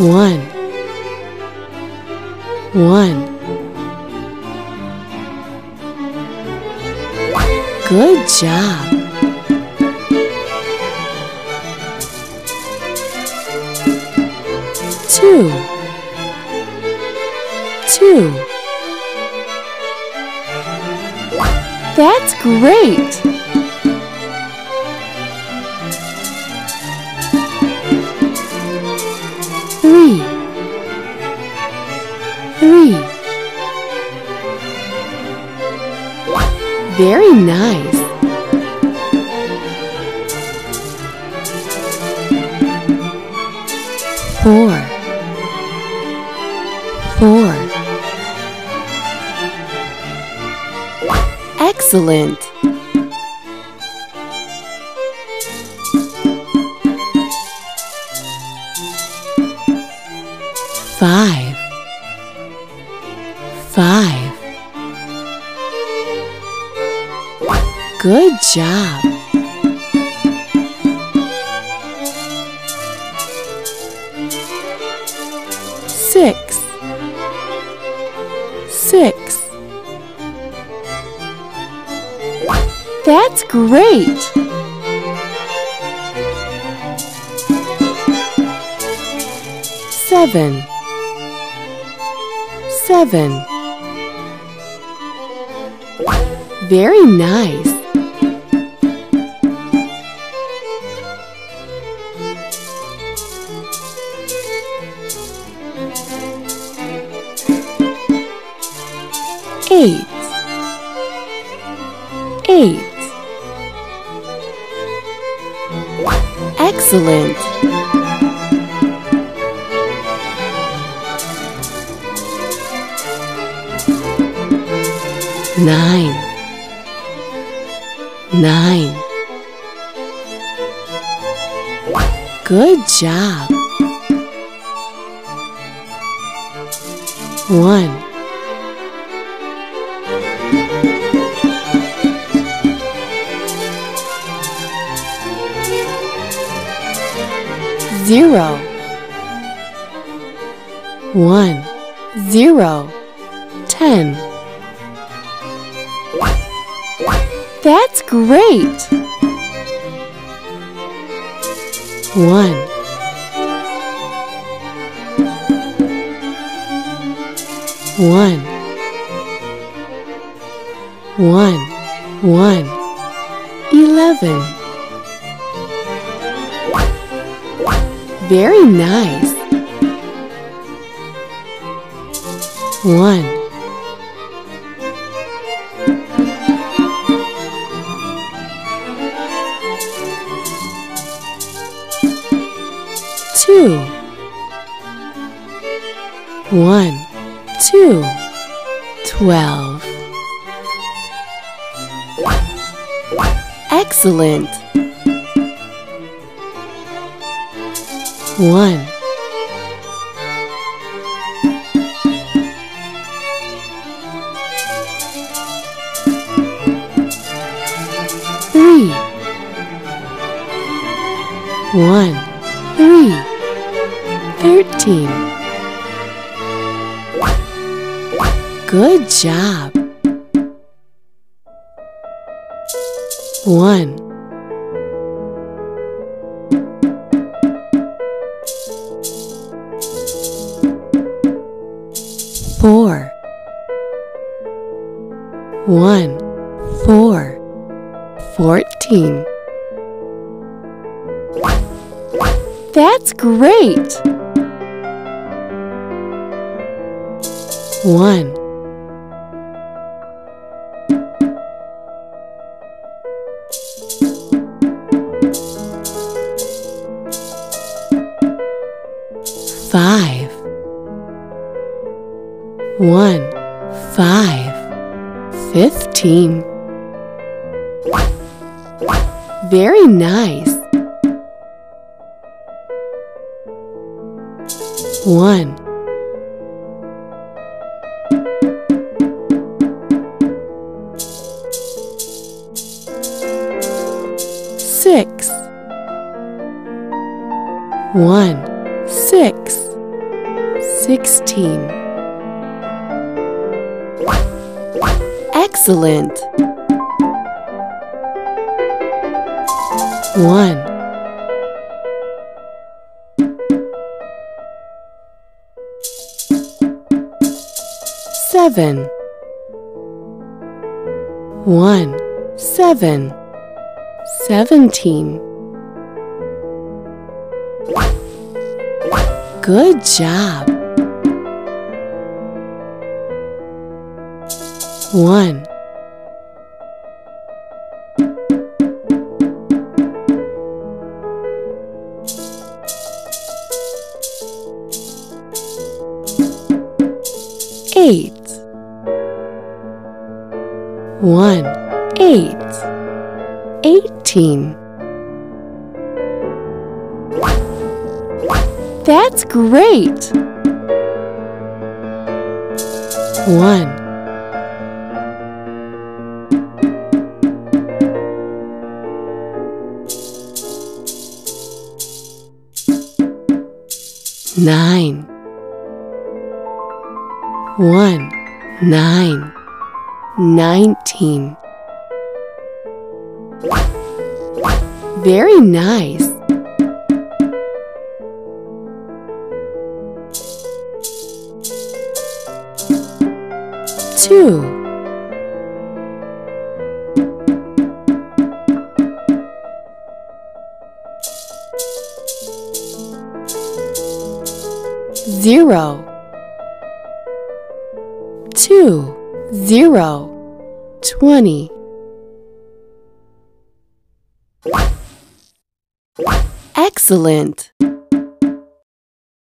one, one. Good job. Two, two. That's great. Three. Very nice. Four, four. Excellent. Five, Good job. Six, six. That's great. Seven, seven. Very nice. 8 Excellent! Nine. Nine. Good job. One. Zero. One, zero, ten. That's great. One, one, one, one, eleven. Very nice. One, two, one, two, twelve. Excellent. One, three, one, three, thirteen. Good job. One, one, four, fourteen. That's great. One, five, one, five, fifteen. Very nice. One, six, one, six. sixteen. Excellent. One. Seven. One, seven, seventeen. Good job. One. Eight. One, eight, eighteen. That's great! One, nine, one, nine, nineteen. Very nice. Two. Zero. Two. Zero. Twenty. Excellent!